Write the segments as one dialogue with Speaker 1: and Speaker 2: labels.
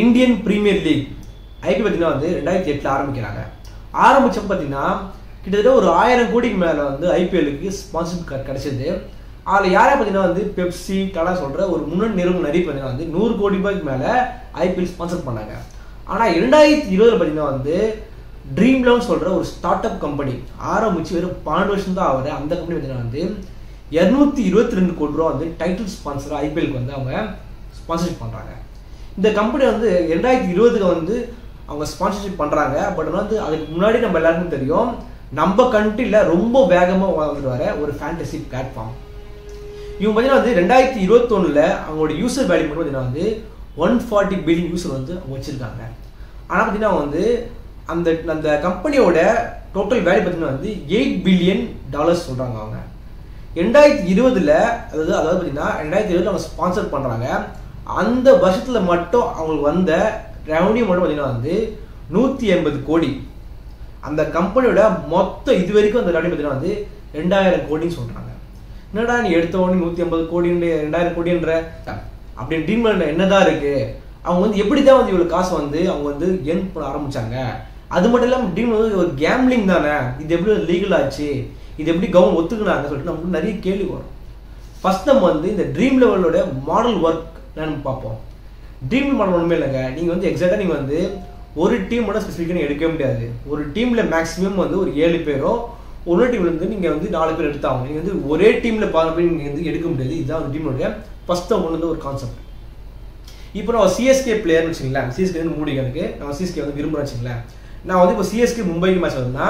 Speaker 1: Indian premier league IP பார்த்தீங்கன்னா வந்து ரெண்டாயிரத்தி எட்டில் ஆரம்பிக்கிறாங்க. ஆரம்பித்தப்ப பார்த்தீங்கன்னா கிட்டத்தட்ட ஒரு ஆயிரம் கோடிக்கு மேலே வந்து ஐபிஎலுக்கு ஸ்பான்சர் கிடைச்சது. அதில் யாரை பார்த்தீங்கன்னா வந்து பெப்சி டாடா சொல்கிற ஒரு முன்னணி நிறுவனம் நிறைய பார்த்தீங்கன்னா வந்து நூறு கோடி ரூபாய்க்கு மேலே ஐபிஎல் ஸ்பான்சர் பண்ணாங்க. ஆனால் இரண்டாயிரத்தி இருபதில் பார்த்தீங்கன்னா வந்து ட்ரீம் லெவன் சொல்கிற ஒரு ஸ்டார்ட் அப் கம்பெனி ஆரம்பிச்சு வெறும் பன்னெண்டு வருஷம் தான் ஆகுது. அந்த கம்பெனி பார்த்தீங்கன்னா வந்து இரநூத்தி இருபத்தி ரெண்டு கோடி ரூபா வந்து டைட்டில் ஸ்பான்சர் ஐபிஎலுக்கு வந்து அவங்க ஸ்பான்சர்ஷிப் பண்ணுறாங்க இந்த கம்பெனி வந்து ரெண்டாயிரத்தி இருபதுல வந்து அவங்க ஸ்பான்சர்ஷிப் பண்ணுறாங்க பட் வந்து அதுக்கு முன்னாடி நம்ம எல்லாருக்கும் தெரியும் நம்ம கண்ட்ரியில் ரொம்ப வேகமாக வளர்ந்துட்டு வர ஒரு ஃபேண்டசி பிளாட்ஃபார்ம் இவங்க பார்த்தீங்கன்னா வந்து ரெண்டாயிரத்தி இருபத்தொன்னில் அவங்களோட யூசர் வேல்யூ மட்டும் பார்த்தீங்கன்னா வந்து ஒன் ஃபார்ட்டி பில்லியன் யூசர் வந்து அவங்க வச்சுருக்காங்க. ஆனால் பார்த்தீங்கன்னா வந்து அந்த அந்த கம்பெனியோட டோட்டல் வேல்யூ பார்த்தீங்கன்னா வந்து எயிட் பில்லியன் டாலர்ஸ் சொல்கிறாங்க அவங்க. ரெண்டாயிரத்தி இருபதுல அதாவது அதாவது பார்த்தீங்கன்னா ரெண்டாயிரத்தி இருபதுல அவங்க ஸ்பான்சர் பண்ணுறாங்க அந்த வருஷத்தில் மட்டும் அவங்களுக்கு வந்த ரெவன்யூ மட்டும் பார்த்தீங்கன்னா வந்து நூற்றி எண்பது கோடி. அந்த கம்பெனியோட மொத்த இது வரைக்கும் அந்த ரெவன்யூ பார்த்தீங்கன்னா வந்து ரெண்டாயிரம் கோடின்னு சொல்கிறாங்க என்னடா நீ எடுத்த உடனே நூற்றி ஐம்பது கோடின்ற ரெண்டாயிரம் கோடின்ற? அப்படின்னு ட்ரீம் என்னதான் இருக்கு? அவங்க வந்து எப்படி தான் வந்து இவ்வளோ காசு வந்து அவங்க வந்து ஏர்ன் பண்ண ஆரம்பிச்சாங்க? அது மட்டும் இல்லாமல் ட்ரீம் வந்து ஒரு கேம்லிங் தானே? இது எப்படி லீகல் ஆச்சு? இது எப்படி கவர்மெண்ட் ஒத்துக்கினாங்க சொல்லிட்டு நமக்கு நிறைய கேள்வி வரும். ஃபர்ஸ்ட் நம்ம வந்து இந்த ட்ரீம் லெவலோட மாடல் ஒர்க் என்னன்னு பார்ப்போம். ட்ரீம் மாடல் ஒன்றுமே இல்லைங்க. நீங்கள் வந்து எக்ஸாக்டாக நீங்கள் வந்து ஒரு டீமோட ஸ்பெசிஃபிக்காக எடுக்கவே முடியாது. ஒரு டீமில் மேக்ஸிமம் வந்து ஒரு ஏழு பேரோ ஒரு டீம்ல இருந்து நீங்கள் வந்து நாலு பேர் எடுத்தாங்க நீங்கள் வந்து ஒரே டீமில் பாருங்க பேர் நீங்கள் வந்து எடுக்க முடியாது. இதுதான் அந்த டீமோடைய ஃபஸ்ட் ஒன்று வந்து ஒரு கான்செப்ட் இப்போ நான் சிஎஸ்கே பிளேயர்னு வச்சுங்களேன் சிஎஸ்கே வந்து மூடி எனக்கு. நான் சிஎஸ்கே வந்து விரும்புகிறேன் வச்சுங்களேன் நான் வந்து இப்போ சிஎஸ்கே மும்பைக்கு மேட்ச் வந்தேன்னா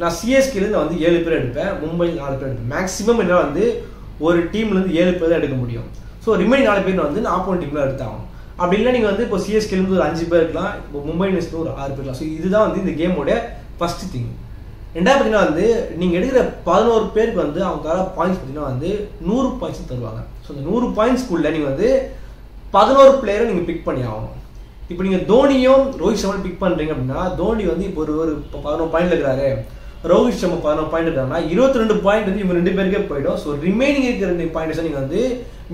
Speaker 1: நான் சிஎஸ்கேலேருந்து வந்து ஏழு பேர் எடுப்பேன். மும்பை நாலு பேர் எடுப்பேன். மேக்ஸிமம் என்னால் வந்து ஒரு டீம்லேருந்து ஏழு பேர் தான் எடுக்க முடியும். ஸோ ரிமைன் நாலு பேர் வந்து நான் ஆப்போனட் டீமில் எடுத்தாகும் அப்படி இல்லை நீங்கள் வந்து இப்போ சிஎஸ்கேலேருந்து ஒரு அஞ்சு பேர் இருக்கலாம். இப்போ மும்பை இந்தியன்ஸ்ல ஒரு ஆறு பேர் இருக்கலாம். ஸோ இதுதான் வந்து இந்த கேமோட ஃபர்ஸ்ட் திங் ரெண்டாவது பார்த்தீங்கன்னா வந்து நீங்கள் எடுக்கிற பதினோரு பேருக்கு வந்து அவங்க தர பாயிண்ட்ஸ் பார்த்தீங்கன்னா வந்து நூறு பாயிண்ட்ஸ் தருவாங்க. ஸோ அந்த நூறு பாயிண்ட்ஸ்க்குள்ள நீங்கள் வந்து பதினோரு பிளேயரை நீங்கள் பிக் பண்ணி ஆகணும். இப்போ நீங்கள் தோனியும் ரோஹித் சர்மா பிக் பண்ணுறீங்க அப்படின்னா தோனி வந்து இப்போ ஒரு ஒரு பதினோரு பாயிண்ட் இருக்கிறாரு. ரோஹித் சர்மா பதினோரு பாயிண்ட் இருக்காங்கன்னா இருபத்தி ரெண்டு பாயிண்ட் வந்து இவங்க ரெண்டு பேருக்கே போயிடும். ஸோ ரிமைனிங் இருக்கிற ரெண்டு பாயிண்ட்ஸை நீங்கள் வந்து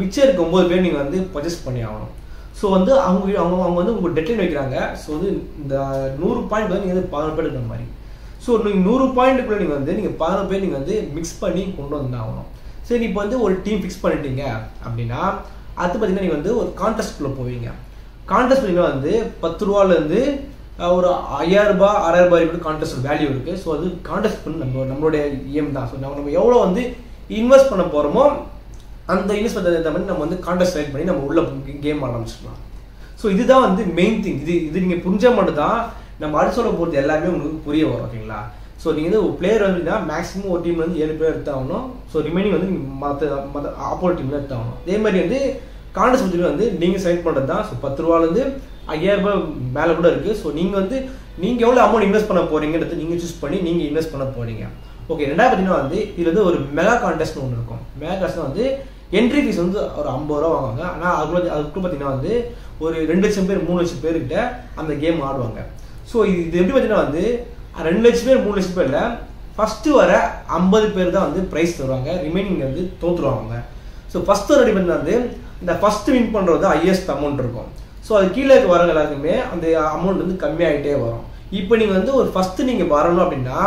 Speaker 1: மிச்சம் இருக்க ஒம்பது பேர் நீங்கள் வந்து பர்ச்சேஸ் பண்ணி ஆகணும் ஸோ வந்து அவங்க அவங்க அவங்க வந்து உங்கள் டெட்லைன் வைக்கிறாங்க. ஸோ வந்து இந்த நூறு பாயிண்ட் வந்து நீங்கள் வந்து பதினோரு பேர் இருக்கிற மாதிரி. ஸோ நீங்கள் நூறு பாயிண்ட்டுக்குள்ளே நீங்கள் வந்து நீங்கள் பதினோரு பேர் நீங்கள் வந்து மிக்ஸ் பண்ணி கொண்டு வந்து ஆகணும் சரி இப்போ வந்து ஒரு டீம் ஃபிக்ஸ் பண்ணிட்டீங்க அப்படின்னா அது பார்த்தீங்கன்னா நீங்கள் வந்து ஒரு கான்டெஸ்ட்குள்ளே போவீங்க. கான்டெஸ்ட் பார்த்தீங்கன்னா வந்து பத்து ரூபாலேருந்து ஒரு ஐயாயிரரூபா ஆறாயிரரூபா ஆறாயிரம் கான்டெஸ்ட் வேல்யூ இருக்குது ஸோ அது கான்டெஸ்ட் பண்ணி நம்ம நம்மளுடைய இஎம் தான். ஸோ நம்ம நம்ம எவ்வளோ வந்து இன்வெஸ்ட் பண்ண போகிறோமோ அந்த இன்வெஸ்ட்மெண்ட் பண்ணி நம்ம வந்து கான்டெஸ்ட் செலக்ட் பண்ணி நம்ம உள்ள கேம் ஆரம்பிச்சிடலாம். ஸோ இதுதான் வந்து மெயின் திங் இது இது நீங்கள் புரிஞ்சால் மட்டும் தான் நம்ம அடுத்து சொல்ல போகிறது எல்லாமே உங்களுக்கு புரிய வரும் ஓகேங்களா ஸோ நீங்கள் வந்து ஒரு பிளேயர் வந்து மேக்ஸிமம் ஒரு டீம்ல வந்து ஏழு பேர் எடுத்தாகணும் ஸோ ரிமைனிங் வந்து நீங்கள் மற்ற மற்ற ஆப்போனட் டீம்ல எடுத்தாகணும் அதே மாதிரி வந்து கான்டெஸ்ட் பற்றி வந்து நீங்கள் செலக்ட் பண்ணுறது தான் ஸோ பத்து ரூபாலேருந்து ஐயாயிரம் ரூபாய் மேலே கூட இருக்குது ஸோ நீங்கள் வந்து நீங்கள் எவ்வளோ அமௌண்ட் இன்வெஸ்ட் பண்ண போகிறீங்கிறது நீங்கள் சூஸ் பண்ணி நீங்கள் இன்வெஸ்ட் பண்ண போகிறீங்க ஓகே ரெண்டாயிரத்தி பார்த்தீங்கன்னா வந்து இதில் வந்து ஒரு மெகா கான்டெஸ்ட்னு ஒன்று இருக்கும். மெகா கான்டெஸ்ட் வந்து என்ட்ரி ஃபீஸ் வந்து ஒரு ஐம்பது ரூபா வாங்குவாங்க. ஆனால் அதுக்குள்ள அதுக்குள்ள பார்த்தீங்கன்னா வந்து ஒரு ரெண்டு லட்சம் பேர் மூணு லட்சம் பேர்கிட்ட அந்த கேம் ஆடுவாங்க. ஸோ இது எப்படி பார்த்தீங்கன்னா வந்து ரெண்டு லட்சம் பேர் மூணு லட்சம் பேரில் ஃபஸ்ட்டு வர ஐம்பது பேர் தான் வந்து ப்ரைஸ் தருவாங்க. ரிமைனிங் வந்து தோற்றுருவாங்க ஸோ ஃபஸ்ட்டு ரெடி பண்ணி வந்து இந்த ஃபஸ்ட்டு வின் பண்ணுறது ஹையஸ்ட் அமௌண்ட் இருக்கும். ஸோ அது கீழே இருக்க வரவங்க எல்லாருக்குமே அந்த அமௌண்ட் வந்து கம்மியாகிட்டே வரும். இப்போ நீங்கள் வந்து ஒரு ஃபஸ்ட்டு நீங்கள் வரணும் அப்படின்னா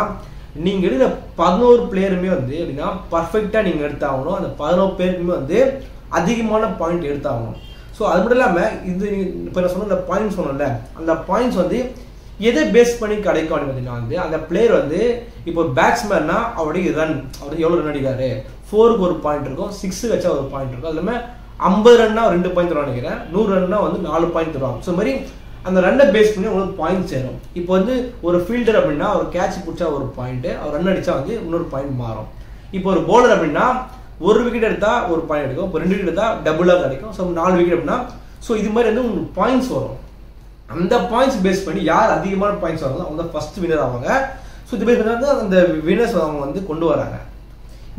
Speaker 1: நீங்கள் எடுக்கிற பதினோரு பிளேயருமே வந்து எப்படின்னா பர்ஃபெக்டாக நீங்கள் எடுத்தாகணும். அந்த பதினோரு பேருக்குமே வந்து அதிகமான பாயிண்ட் எடுத்தாகணும். ஸோ அது மட்டும் இல்லாமல் இது நீங்கள் இப்போ நான் சொன்ன அந்த பாயிண்ட்ஸ் சொன்னல அந்த பாயிண்ட்ஸ் வந்து எதை பேஸ் பண்ணி கிடைக்கும் அப்படின்னு பார்த்தீங்கன்னா வந்து அந்த பிளேயர் வந்து இப்போ பேட்ஸ்மேன்னா அவருடைய ரன் அவர் எவ்வளோ ரன் அடிக்காரு ஃபோருக்கு ஒரு பாயிண்ட் இருக்கும் சிக்ஸுக்கு வச்சா ஒரு பாயிண்ட் இருக்கும். அது இல்லாமல் ஐம்பது ரன்னா ரெண்டு பாயிண்ட் தருவான்னு நினைக்கிறேன். நூறு ரன்னா வந்து நாலு பாயிண்ட் தருவாங்க. ஸோ மாதிரி அந்த ரன்னை பேஸ் பண்ணி உங்களுக்கு பாயிண்ட் சேரும். இப்போ வந்து ஒரு ஃபீல்டர் அப்படின்னா அவர் கேட்ச் பிடிச்சா ஒரு பாயிண்ட் அவர் ரன் அடிச்சா வந்து இன்னொரு பாயிண்ட் மாறும். இப்போ ஒரு பவுலர் அப்படின்னா ஒரு விக்கெட் எடுத்தா ஒரு பாயிண்ட் எடுக்கும். இப்போ ரெண்டு விக்கெட் எடுத்தா டபுளாக கிடைக்கும் ஸோ நாலு விக்கெட் அப்படின்னா ஸோ இது மாதிரி வந்து உங்களுக்கு பாயிண்ட்ஸ் வரும். அந்த பாயிண்ட்ஸ் பேஸ் பண்ணி யார் அதிகமான பாயிண்ட்ஸ் வராங்களோ அவங்க தான் ஃபர்ஸ்ட் வினர் ஆவாங்க. ஸோ இது பேஸ் பண்ணி வந்து அந்த வினர்ஸ் அவங்க வந்து கொண்டு வராங்க.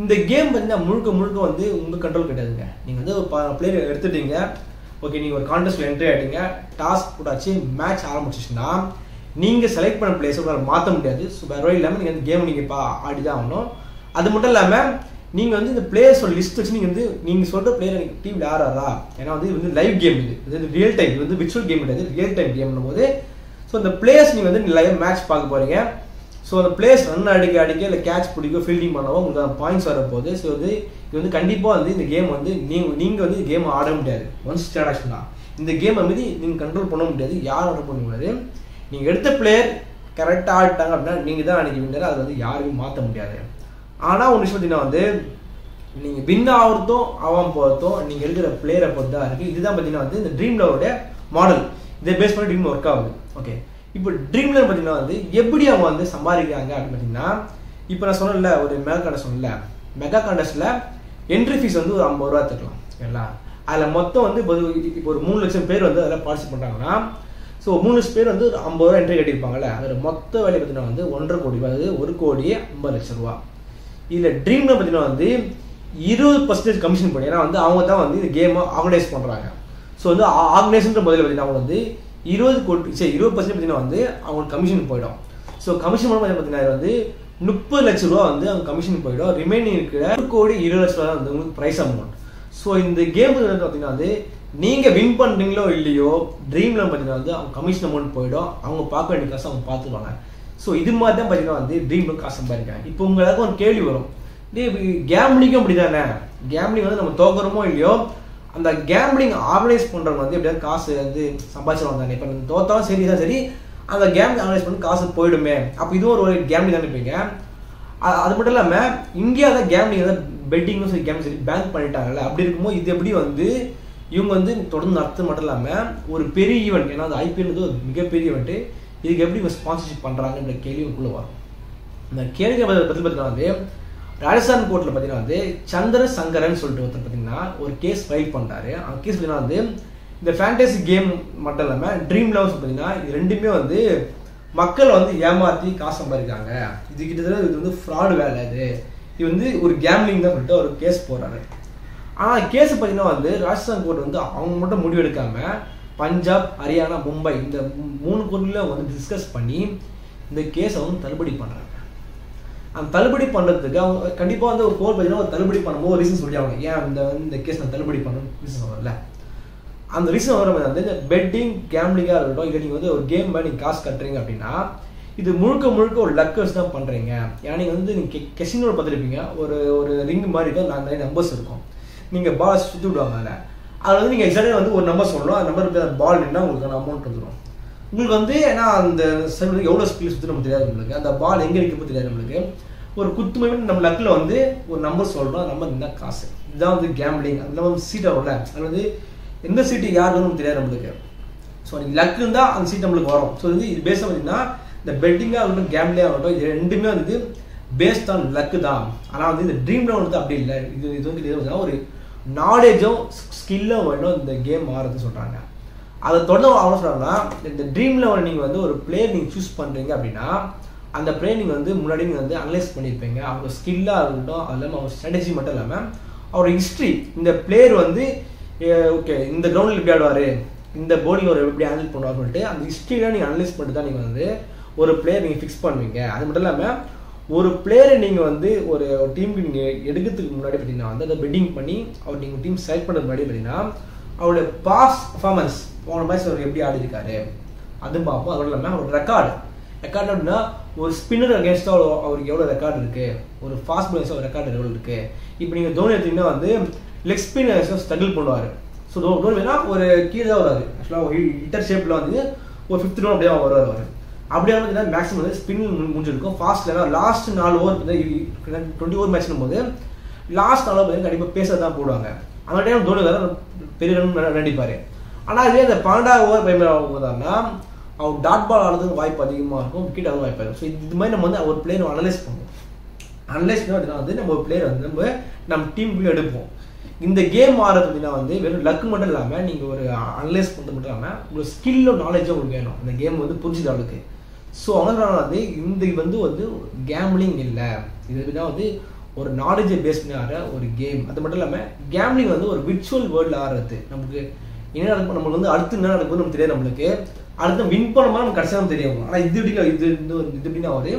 Speaker 1: இந்த கேம் வந்து முழுக்க முழுக்க வந்து உங்கள் கண்ட்ரோல் கிடையாதுங்க. நீங்கள் வந்து ஒரு பிளேயர் எடுத்துட்டீங்க. ஓகே நீங்கள் ஒரு கான்டெஸ்ட்டில் என்ட்ரி ஆகிட்டீங்க டாஸ்க் போட்டாச்சு மேட்ச் ஆரம்பிச்சிச்சுன்னா நீங்கள் செலக்ட் பண்ண பிளேஸை உங்களால் மாற்ற முடியாது. ஸோ வேறு இல்லாமல் நீங்கள் வந்து கேம் நீங்கள் இப்போ ஆடி தான் ஆகணும். அது மட்டும் இல்லாமல் நீங்கள் வந்து இந்த பிளேயர்ஸோட லிஸ்ட் வச்சு நீங்கள் வந்து நீங்கள் சொல்கிற பிளேயர் எனக்கு டீம் ஆறா ஏன்னா வந்து இது வந்து லைவ் கேம் இது. இது வந்து ரியல் டைம் இது வந்து விர்ச்சுவல் கேம் கிடையாது. ரியல் டைம் கேம்னும் போது ஸோ இந்த பிளேயர்ஸ் நீங்கள் வந்து லைவ் மேட்ச் பார்க்க போகிறீங்க ஸோ அந்த பிளேயர்ஸ் ரன் அடிக்க அடிக்க இல்லை கேட்ச் பிடிக்கோ ஃபீல்டிங் பண்ணவோ உங்களுக்கு அந்த பாயிண்ட்ஸ் வரப்போகுது. ஸோ வந்து இது வந்து கண்டிப்பாக வந்து இந்த கேம் வந்து நீங்கள் நீங்கள் வந்து கேம் ஆட முடியாது. ஒன்ஸ் ஸ்டார்ட் ஆச்சுன்னா. இந்த கேம் வந்து நீங்கள் கண்ட்ரோல் பண்ண முடியாது. யார் ஆட பண்ண முடியாது? நீங்கள் எடுத்த பிளேயர் கரெக்டாக ஆடிட்டாங்க அப்படின்னா நீங்கள் தான் அன்றைக்கி வின்னர் அதை வந்து யாரையும் மாற்ற முடியாது. ஆனால் ஒன்று பார்த்தீங்கன்னா வந்து நீங்கள் வின் ஆகிறதும் ஆகாமல் போகிறதும் நீங்கள் எழுதுகிற பிளேயரை பொறுத்து தான் இருக்குது இதுதான் பார்த்தீங்கன்னா வந்து இந்த ட்ரீம் லவோட மாடல் இதை பேஸ் பண்ணி ட்ரீம் ஒர்க் ஆகுது. ஓகே இப்போ ட்ரீம் லவ் பார்த்தீங்கன்னா வந்து எப்படி அவங்க வந்து சம்பாதிக்கிறாங்க அப்படின்னு பார்த்தீங்கன்னா இப்போ நான் சொன்னேன்ல ஒரு மெகா காண்டஸ்ட் சொன்னல மெகா காண்டஸ்ட்டில் என்ட்ரி ஃபீஸ் வந்து ஒரு ஐம்பது ரூபா எடுத்துக்கலாம் சரிங்களா? அதில் மொத்தம் வந்து இப்போ ஒரு- இப்போ ஒரு மூணு லட்சம் பேர் வந்து அதில் பார்ட்டிசிபேட் பண்ணுறாங்கன்னா ஸோ மூணு லட்சம் பேர் வந்து ஒரு ஐம்பது ரூபா என்ட்ரி கட்டியிருப்பாங்கல்ல அதோட மொத்த வேலை பார்த்தீங்கன்னா வந்து ஒன்றரை கோடி அதாவது ஒரு கோடியே ஐம்பது லட்சம் ரூபா இதில் ட்ரீம்னு பார்த்தீங்கன்னா வந்து இருபது பர்சன்டேஜ் கமிஷன் பண்ணி ஏன்னா வந்து அவங்க தான் வந்து இந்த கேமை ஆர்கனைஸ் பண்ணுறாங்க ஸோ வந்து ஆர்கனைஸ்ன்ற முதல்ல பார்த்தீங்கன்னா அவங்க வந்து இருபது கோடி சரி இருபது பர்சன்ட் பார்த்தீங்கன்னா வந்து அவங்களுக்கு கமிஷன் போயிடும். ஸோ கமிஷன் மூலமாக பார்த்தீங்கன்னா வந்து முப்பது லட்ச ரூபா வந்து அவங்க கமிஷன் போயிடும். ரிமைனிங் இருக்கிற ஒரு கோடி இருபது லட்ச ரூபா வந்து உங்களுக்கு ப்ரைஸ் அமௌண்ட் ஸோ இந்த கேம் பார்த்தீங்கன்னா வந்து நீங்கள் வின் பண்ணுறீங்களோ இல்லையோ ட்ரீமில் பார்த்தீங்கன்னா வந்து அவங்க கமிஷன் அமௌண்ட் போயிடும். அவங்க பார்க்க வேண்டிய காசு அவங்க பார்த்துருவாங்க ஸோ இது மாதிரி தான் பார்த்தீங்கன்னா வந்து ட்ரீமில் காசு சம்பாதிக்காங்க இப்போ உங்களுக்கு ஒரு கேள்வி வரும். கேம்லிங்கும் அப்படி தானே கேம்லிங் வந்து நம்ம தோக்குறோமோ இல்லையோ அந்த கேம்லிங் ஆர்கனைஸ் பண்ணுறவங்க வந்து எப்படியாவது காசு வந்து சம்பாதிச்சிருவாங்க வந்தாங்க இப்போ தோத்தாலும் சரி தான் சரி. அந்த கேம் அனலைஸ் பண்ணி காசு போயிடுமே. அப்போ இதுவும் ஒரு கேம்லிங் தானே இருப்பீங்க அது மட்டும் இல்லாமல் இந்தியாவில் கேம்லிங் வந்து பெட்டிங்னு சரி கேம் சரி பேங்க் பண்ணிட்டாங்கல்ல அப்படி இருக்கும்போது இது எப்படி வந்து இவங்க வந்து தொடர்ந்து நடத்து மட்டும் இல்லாமல் ஒரு பெரிய ஈவெண்ட் ஏன்னா அந்த ஐபிஎல் வந்து ஒரு மிகப்பெரிய ஈவெண்ட்டு இதுக்கு எப்படி இவங்க ஸ்பான்சர்ஷிப் பண்ணுறாங்கன்ற கேள்வி உங்களுக்குள்ள வரும். இந்த கேள்வி பற்றி பார்த்தீங்கன்னா வந்து ராஜஸ்தான் கோர்ட்டில் பார்த்தீங்கன்னா வந்து சந்திர சங்கரன் சொல்லிட்டு ஒருத்தர் பார்த்தீங்கன்னா ஒரு கேஸ் ஃபைல் பண்ணுறாரு அந்த கேஸ் பார்த்தீங்கன்னா வந்து இந்த ஃபேண்டசி கேம் மட்டும் இல்லாமல் ட்ரீம் லெவல்ஸ் பார்த்தீங்கன்னா இது ரெண்டுமே வந்து மக்களை வந்து ஏமாற்றி காசு சம்பாதிக்காங்க இது கிட்டத்தட்ட இது வந்து ஃப்ராடு வேலை இது. இது வந்து ஒரு கேம்லிங் தான் சொல்லிட்டு ஒரு கேஸ் போடுறாரு ஆனால் கேஸ் பார்த்தீங்கன்னா வந்து ராஜஸ்தான் கோர்ட் வந்து அவங்க மட்டும் முடிவு எடுக்காம பஞ்சாப் ஹரியானா மும்பை இந்த மூணு கோர்ட்லையும் வந்து டிஸ்கஸ் பண்ணி இந்த கேஸை வந்து தள்ளுபடி பண்ணுறாங்க அந்த தள்ளுபடி பண்ணுறதுக்கு அவங்க கண்டிப்பாக வந்து ஒரு கோர்ட் பார்த்தீங்கன்னா ஒரு தள்ளுபடி பண்ணும்போது ஒரு ரீசன் சொல்லி அவங்க ஏன் இந்த இந்த கேஸ் நான் தள்ளுபடி பண்ணணும் ரீசன் வரல அந்த ரீசன் வர வந்து இந்த பெட்டிங் கேம்லிங்காக இருக்கட்டும் இல்லை நீங்கள் வந்து ஒரு கேம் மாதிரி நீங்கள் காசு கட்டுறீங்க அப்படின்னா இது முழுக்க முழுக்க ஒரு லக்கர்ஸ் தான் பண்ணுறீங்க ஏன்னா நீங்கள் வந்து நீங்கள் கெசினோட பார்த்துருப்பீங்க. ஒரு ஒரு ரிங் மாதிரி இருக்கும். நான் நிறைய நம்பர்ஸ் இருக்கும். நீங்கள் பால் சுற்றி விடுவாங்க அதில். அதில் வந்து நீங்கள் எக்ஸாக்டாக வந்து ஒரு நம்பர் சொல்லணும். அந்த நம்பருக்கு பால் நின்னா உங்களுக்கு அமௌண்ட் வந்துடும் உங்களுக்கு வந்து ஏன்னா அந்த சைடு எவ்வளோ ஸ்பீட் சுற்றி நமக்கு தெரியாது நம்மளுக்கு. அந்த பால் எங்கே நிற்கப்போ தெரியாது நம்மளுக்கு. ஒரு குத்துமை நம்ம லக்கில் வந்து ஒரு நம்பர் சொல்கிறோம் அந்த நம்பர் என்ன காசு. இதுதான் வந்து கேம்லிங் அந்த சீட்டாக சீட் வரும்ல. அது வந்து எந்த சீட்டு யாருன்னு நமக்கு தெரியாது நம்மளுக்கு. ஸோ நீங்கள் லக் இருந்தால் அந்த சீட் நம்மளுக்கு வரும். ஸோ வந்து இது பேஸ் பார்த்தீங்கன்னா இந்த பெட்டிங்காக ஆகட்டும் கேம்லியாக ஆகட்டும் இது ரெண்டுமே வந்து பேஸ்ட் ஆன் லக்கு தான். ஆனால் வந்து இந்த ட்ரீம் லெவல் வந்து அப்படி இல்லை. இது இது வந்து இது ஒரு நாலேஜும் ஸ்கில்லும் வேணும் இந்த கேம் மாறுதுன்னு சொல்கிறாங்க அதை தொடர்ந்து அவங்க சொல்கிறாங்கன்னா இந்த ட்ரீம் லெவல் நீங்கள் வந்து ஒரு பிளேயர் நீங்கள் சூஸ் பண்ணுறீங்க அப்படின்னா அந்த பிளேயர் நீங்கள் வந்து முன்னாடி நீங்கள் வந்து அனலைஸ் பண்ணியிருப்பீங்க. அவங்க ஸ்கில்லாக இருக்கட்டும் அது இல்லாமல் அவங்க ஸ்ட்ராட்டஜி மட்டும் இல்லாமல் அவரோட ஹிஸ்ட்ரி இந்த பிளேயர் வந்து ஓகே இந்த கிரவுண்டில் எப்படி ஆடுவார். இந்த போலிங் அவர் எப்படி அனலைஸ் பண்ணுவார் சொல்லிட்டு அந்த ஹிஸ்ட்ரியெலாம் நீங்கள் அனலைஸ் பண்ணிட்டு தான் நீங்கள் வந்து ஒரு பிளேயர் நீங்கள் ஃபிக்ஸ் பண்ணுவீங்க. அது மட்டும் இல்லாமல் ஒரு பிளேயரை நீங்கள் வந்து ஒரு டீமுக்கு நீங்கள் எடுக்கிறதுக்கு முன்னாடி பார்த்தீங்கன்னா வந்து அதை பெட்டிங் பண்ணி அவர் நீங்கள் டீம் செலக்ட் பண்ணுறது முன்னாடி பார்த்தீங்கன்னா அவருடைய பாஸ் பர்ஃபார்மன்ஸ் போன மேட்ச் அவர் எப்படி ஆடி இருக்காரு அது பார்ப்போம். அது மட்டும் இல்லாமல் அவரோட ரெக்கார்டு ரெக்கார்டு அப்படின்னா ஒரு ஸ்பின்னர் அகேன்ஸ்டாக அவருக்கு எவ்வளோ ரெக்கார்டு இருக்குது ஒரு ஃபாஸ்ட் பாலர்ஸ் ரெக்கார்டு எவ்வளோ இருக்குது இப்போ நீங்கள் தோனி எடுத்தீங்கன்னா வந்து லெக் ஸ்பின் ஸ்ட்ரகிள் பண்ணுவார். ஸோ தோனி வேணா ஒரு கீழே தான் வராது ஆக்சுவலாக ஒரு ஹிட்டர் ஷேப்பில் வந்து ஒரு ஃபிஃப்த் ரவுண்ட் அப்படியே வருவார் அவர். அப்படியே வந்து மேக்ஸிமம் வந்து ஸ்பின் முடிஞ்சிருக்கும் ஃபாஸ்ட்டில் லாஸ்ட் நாலு ஓவர் டுவெண்ட்டி ஓவர் மேட்ச்னும் போது லாஸ்ட் நாலு ஓவர் கண்டிப்பாக பேச தான் போடுவாங்க. அந்த டைம் தோனி தான் பெரிய ரன் நடிப்பார் ஆனால் இதே இந்த பன்னெண்டாவது ஓவர் பயமே ஆகும்போதுனா அவர் டாட் பால் ஆடுறதுக்கு வாய்ப்பு அதிகமாக இருக்கும். விக்கெட் ஆகும் வாய்ப்பு இருக்கும் ஸோ இது மாதிரி நம்ம வந்து ஒரு பிளேயர் அனலைஸ் பண்ணுவோம். அனலைஸ் பண்ணி வந்து நம்ம ஒரு பிளேயர் வந்து நம்ம நம்ம டீமுக்குள்ளே எடுப்போம். இந்த கேம் ஆடுறது அப்படின்னா வந்து வெறும் லக் மட்டும் இல்லாமல் நீங்கள் ஒரு அனலைஸ் பண்ணுறது மட்டும் இல்லாமல் உங்களுக்கு ஸ்கில்லும் நாலேஜும் உங்களுக்கு வேணும். இந்த கேம் வந்து புரிஞ்சுது அவளுக்கு ஸோ அதனால வந்து இந்த வந்து வந்து கேம்லிங் இல்லை. இது எப்படின்னா வந்து ஒரு நாலேஜை பேஸ் பண்ணி ஆடுற ஒரு கேம் அது மட்டும் இல்லாமல் கேம்லிங் வந்து ஒரு விர்ச்சுவல் வேர்ல்டில் ஆடுறது. நமக்கு என்ன நடக்கும்? நம்மளுக்கு வந்து அடுத்து என்ன நடக்குதுன்னு நமக்கு தெரியாது நம்மளுக்கு. அடுத்து வின் பண்ண மாதிரி நமக்கு கடைசியாக தெரியும். ஆனால் இது எப்படி இது இது இது எப்படின்னா ஒரு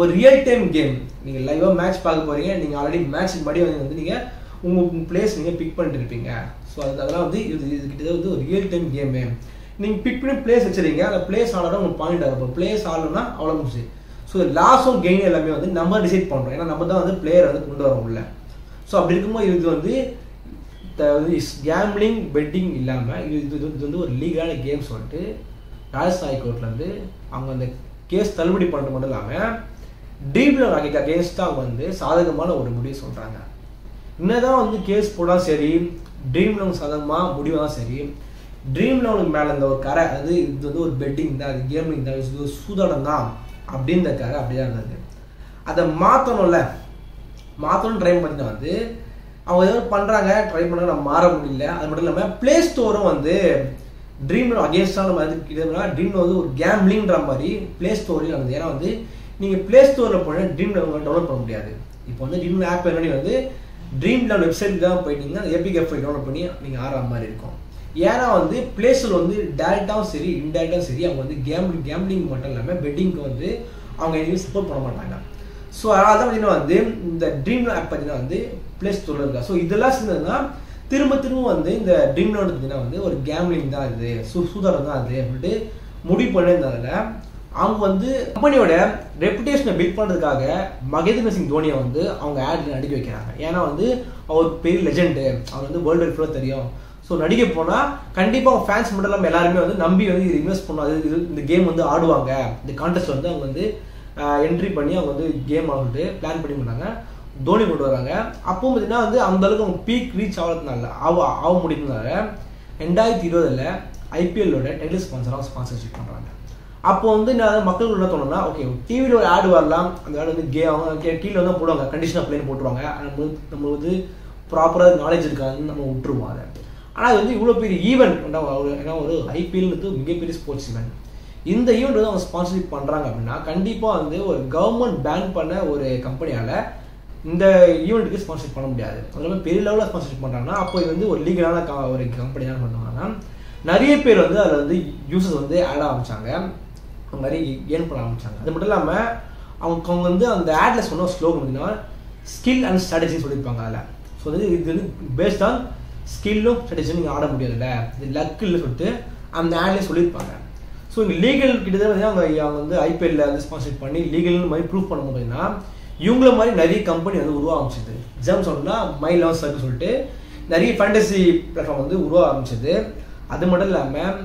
Speaker 1: ஒரு ரியல் டைம் கேம் நீங்கள் லைவாக மேட்ச் பார்க்க போறீங்க. நீங்கள் ஆல்ரெடி மேட்ச் முன்னாடி வந்து நீங்கள் உங்கள் பிளேஸ் நீங்கள் பிக் பண்ணிட்டு இருப்பீங்க. ஸோ அது அதெல்லாம் வந்து இது இது கிட்ட வந்து ஒரு ரியல் டைம் கேமு நீங்கள் பிக் பண்ணி பிளேஸ் வச்சுருங்க அந்த பிளேஸ் ஆனதான் உங்களுக்கு பாயிண்ட் ஆகும். பிளேஸ் ஆகலன்னா அவ்வளோ முடிச்சு ஸோ லாஸும் கெயின் எல்லாமே வந்து நம்ம டிசைட் பண்ணுறோம் ஏன்னா நம்ம தான் வந்து பிளேயர் வந்து கொண்டு வரோம் உள்ள ஸோ அப்படி இருக்கும்போது இது வந்து கேம்லிங் பெட்டிங் இல்லாமல் இது இது இது வந்து ஒரு லீகலான கேம் சொல்லிட்டு ராஜஸ்தான் ஹைகோர்ட்லேருந்து அவங்க அந்த கேஸ் தள்ளுபடி பண்ணுறது மட்டும் இல்லாமல் ட்ரீம் லோன் அகைக்கு அகேன்ஸ்டாக வந்து சாதகமான ஒரு முடிவு சொல்கிறாங்க என்னதான் வந்து கேஸ் போனால் சரி ட்ரீம் லோன் சாதகமாக முடிவாக சரி ட்ரீம் லோனுக்கு மேலே இந்த ஒரு கரை அது இது வந்து ஒரு பெட்டிங் தான் அது கேமிங் தான் இது ஒரு தான் அப்படின்ற கரை அப்படியே இருந்தது. அதை மாற்றணும்ல மாற்றணும் ட்ரை பண்ணி வந்து அவங்க ஏதோ பண்ணுறாங்க ட்ரை பண்ண நம்ம மாற முடியல. அது மட்டும் இல்லாமல் ப்ளே ஸ்டோரும் வந்து ட்ரீம் அகேன்ஸ்டான மாதிரி இதுனா ட்ரீம் வந்து ஒரு கேம்லிங்கிற மாதிரி ப்ளே ஸ்டோரையும் நடந்தது. ஏன்னா வந்து நீங்கள் ப்ளே ஸ்டோரில் போனால் ட்ரீம் டவுன்லோட் பண்ண முடியாது. இப்போ வந்து ட்ரீம் ஆப் என்னடி வந்து ட்ரீம் லேண்ட் வெப்சைட்டுக்காக போயிட்டீங்கன்னா ஏபிகே டவுன்லோட் பண்ணி நீங்கள் ஆடுற மாதிரி இருக்கும். ஏன்னா வந்து ப்ளே வந்து டேரெக்டாகவும் சரி இன்டேரக்டாகவும் சரி அவங்க வந்து கேம் கேம்பிளிங் மட்டும் இல்லாமல் பெட்டிங்க்கு வந்து அவங்க எதுவும் சப்போர்ட் பண்ண மாட்டாங்க. ஸோ அதான் தான் பார்த்தீங்கன்னா வந்து இந்த ட்ரீம் ஆப் பார்த்தீங்கன்னா வந்து ப்ளே ஸ்டோரில் இருக்கா. ஸோ இதெல்லாம் சேர்ந்ததுன்னா திரும்ப திரும்ப வந்து இந்த ட்ரீம் லோன் பார்த்தீங்கன்னா வந்து ஒரு கேம்லிங் தான் இது. சு சூதாரம் தான் அது அப்படின்ட்டு முடிவு பண்ணியிருந்ததில் அவங்க வந்து கம்பெனியோட ரெப்புடேஷனை பில்ட் பண்ணுறதுக்காக மகேந்திர சிங் தோனியை வந்து அவங்க ஆட்ல நடிக்க வைக்கிறாங்க. ஏன்னா வந்து அவர் பெரிய லெஜெண்டு அவர் வந்து வேர்ல்டு ஃபுல்லாக தெரியும். ஸோ நடிக்க போனால் கண்டிப்பாக அவங்க ஃபேன்ஸ் மட்டும் இல்லாமல் எல்லாருமே வந்து நம்பி வந்து இது இன்வெஸ்ட் பண்ணுவாங்க இது இந்த கேம் வந்து ஆடுவாங்க. இந்த கான்டெஸ்ட் வந்து அவங்க வந்து என்ட்ரி பண்ணி அவங்க வந்து கேம் ஆகிட்டு பிளான் பண்ணி பண்ணாங்க தோனி கொண்டு வராங்க. அப்போ பார்த்தீங்கன்னா வந்து அந்தளவுக்கு அவங்க பீக் ரீச் ஆகிறதுனால ஆக ஆக முடியுதுனால ரெண்டாயிரத்தி இருபதில் ஐபிஎல்லோட டைட்டில் ஸ்பான்சராக ஸ்பான்சர்ஷிப் பண்ணுறாங்க அப்போ வந்து நான் மக்களுக்கு என்ன தோணுன்னா ஓகே டிவியில் ஒரு ஆடு வரலாம். அந்த ஆடு வந்து கே அவங்க கீழே வந்து போடுவாங்க. கண்டிஷன் அப்ளைன்னு போட்டுருவாங்க. நம்ம வந்து நம்ம வந்து ப்ராப்பராக நாலேஜ் இருக்காதுன்னு நம்ம விட்டுருவோம் அதை. ஆனால் அது வந்து இவ்வளோ பெரிய ஈவெண்ட் ஒரு ஏன்னா ஒரு ஐபிஎல் வந்து மிகப்பெரிய ஸ்போர்ட்ஸ் ஈவெண்ட் இந்த ஈவெண்ட் வந்து அவங்க ஸ்பான்சர்ஷிப் பண்ணுறாங்க அப்படின்னா கண்டிப்பாக வந்து ஒரு கவர்மெண்ட் பேன் பண்ண ஒரு கம்பெனியால் இந்த ஈவெண்ட்டுக்கு ஸ்பான்சர்ஷிப் பண்ண முடியாது. அது பெரிய லெவலில் ஸ்பான்சர்ஷிப் பண்ணுறாங்கன்னா அப்போ இது வந்து ஒரு லீகலான ஒரு கம்பெனி தான் பண்ணுவாங்கன்னா நிறைய பேர் வந்து அதில் வந்து யூசர்ஸ் வந்து ஆட் அந்த மாதிரி ஏர்ன் பண்ண ஆரம்பிச்சாங்க. அது மட்டும் இல்லாமல் அவங்க அவங்க வந்து அந்த ஆட்ல சொன்ன ஸ்லோகம் பார்த்தீங்கன்னா ஸ்கில் அண்ட் ஸ்ட்ராட்டஜின்னு சொல்லியிருப்பாங்க அதில். ஸோ வந்து இது வந்து பேஸ்ட் ஆன் ஸ்கில்லும் ஸ்ட்ராட்டஜியும் நீங்கள் ஆட முடியாதுல்ல. இது லக் இல்லை சொல்லிட்டு அந்த ஆட்லேயே சொல்லியிருப்பாங்க. ஸோ இங்கே லீகல் கிட்டத்தட்ட அவங்க அவங்க வந்து ஐபிஎல்ல வந்து ஸ்பான்சர் பண்ணி லீகல் மாதிரி ப்ரூவ் பண்ண பார்த்தீங்கன்னா இவங்கள மாதிரி நிறைய கம்பெனி வந்து உருவ ஆரம்பிச்சது. எக்ஸாம் சொல்லணும்னா மை லவ் சர்க்கு சொல்லிட்டு நிறைய ஃபேண்டசி பிளாட்ஃபார்ம் வந்து உருவ ஆரம்பிச்சது. அது மட்டும் இல்லாமல்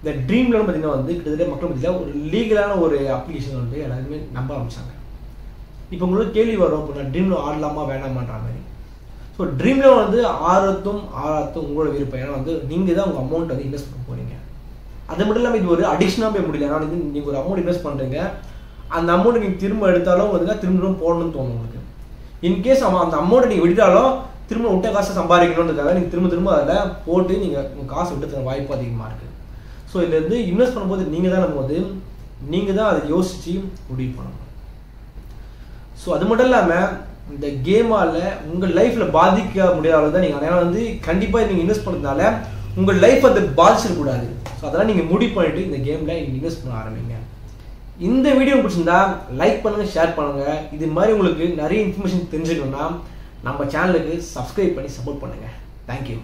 Speaker 1: இந்த ட்ரீம் லோன் பார்த்தீங்கன்னா வந்து கிட்டத்தட்ட மக்கள் மத்தியில் ஒரு லீகலான ஒரு அப்ளிகேஷன் வந்து எல்லாருமே நம்ப ஆரம்பிச்சாங்க. இப்போ உங்களுக்கு கேள்வி வரும் அப்படின்னா ட்ரீம் லோன் ஆடலாமா வேணாமான்ற மாதிரி. ஸோ ட்ரீம் லோன் வந்து ஆறத்தும் ஆறாத்தும் உங்களோட விருப்பம். ஏன்னா வந்து நீங்கள் தான் உங்கள் அமௌண்ட் வந்து இன்வெஸ்ட் பண்ண போகிறீங்க அது மட்டும் இல்லாமல் இது ஒரு அடிஷனாக போய் முடியல. ஏன்னா வந்து நீங்கள் ஒரு அமௌண்ட் இன்வெஸ்ட் பண்ணுறீங்க அந்த அமௌண்ட் நீங்கள் திரும்ப எடுத்தாலும் வந்து திரும்ப போடணும்னு தோணும் உங்களுக்கு. இன்கேஸ் அவன் அந்த அமௌண்ட்டை நீங்கள் விட்டாலும் திரும்ப விட்ட காசை சம்பாதிக்கணுன்றதுக்காக நீங்கள் திரும்ப திரும்ப அதில் போட்டு நீங்கள் உங்கள் காசு விட்டு வாய்ப்பு அதிகமாக இருக்குது ஸோ இதில் இருந்து இன்வெஸ்ட் பண்ணும்போது நீங்கள் தான் போது வந்து நீங்கள் தான் அதை யோசித்து முடிவு பண்ணணும். ஸோ அது மட்டும் இல்லாமல் இந்த கேமால் உங்கள் லைஃப்பில் பாதிக்க முடியாத தான் நீங்கள் அதனால் வந்து கண்டிப்பாக நீங்கள் இன்வெஸ்ட் பண்ணுறதுனால உங்கள் லைஃப் அதை பாதிச்சிடக்கூடாது ஸோ அதெல்லாம் நீங்கள் முடிவு பண்ணிட்டு இந்த கேமில் நீங்கள் இன்வெஸ்ட் பண்ண ஆரம்பிங்க. இந்த வீடியோ பிடிச்சிருந்தா லைக் பண்ணுங்க ஷேர் பண்ணுங்க. இது மாதிரி உங்களுக்கு நிறைய இன்ஃபர்மேஷன் தெரிஞ்சுக்கணும்னா நம்ம சேனலுக்கு சப்ஸ்கிரைப் பண்ணி சப்போர்ட் பண்ணுங்க. தேங்க்யூ